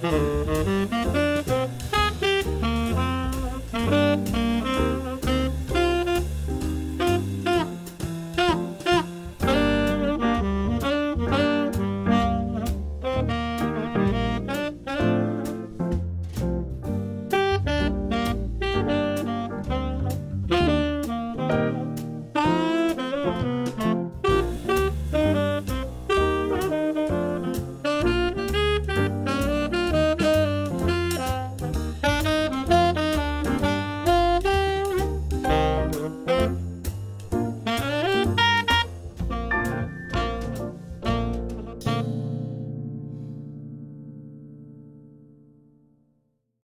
Mm-hmm.